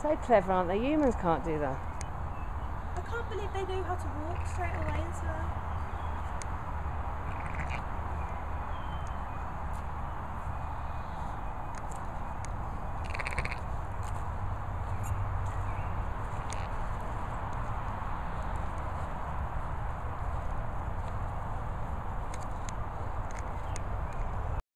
So clever, aren't they? Humans can't do that. I can't believe they know how to walk straight away as well.